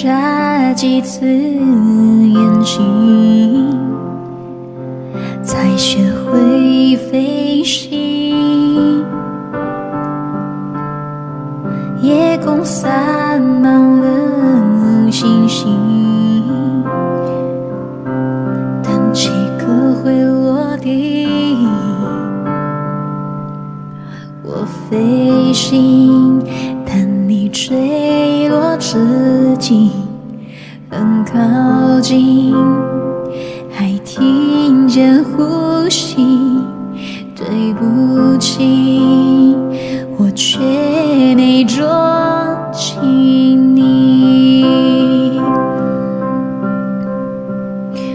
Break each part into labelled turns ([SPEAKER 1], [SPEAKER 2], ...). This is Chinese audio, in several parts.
[SPEAKER 1] 眨几次眼睛，才学会飞行。夜空洒满了星星，但几个会落地。我飞行，坠落之际很靠近，还听见呼吸。对不起，我却没捉紧你。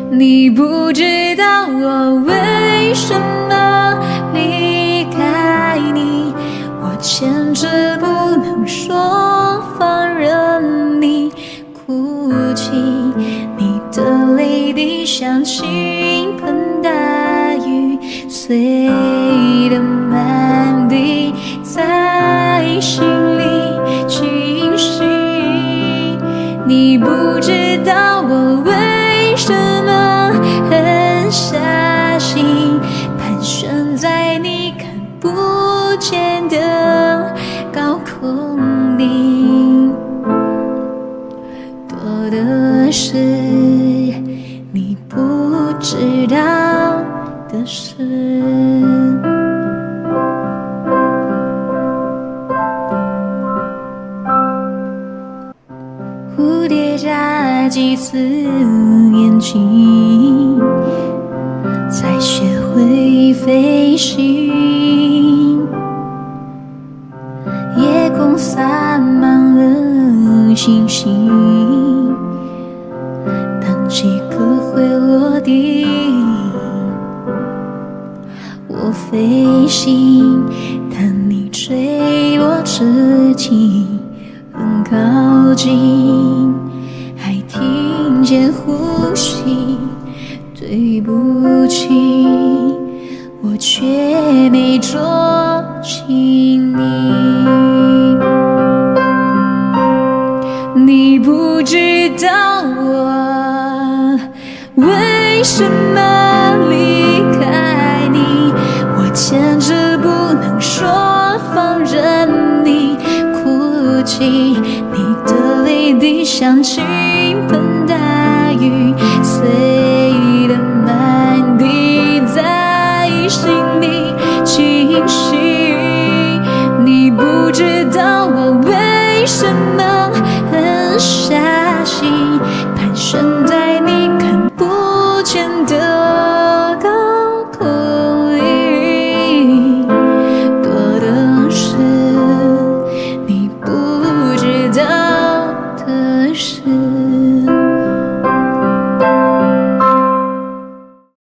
[SPEAKER 1] 你不知道我为什么你的泪滴像倾盆大雨，碎的满地，在心里清晰。你不知道我为什么很想知道的事。蝴蝶眨几次眼睛，才学会飞行。夜空洒满了星星，飞行，但你坠落之际很靠近，还听见呼吸。对不起，我却没捉紧你。你不知道我为什么你的泪滴像倾盆大雨，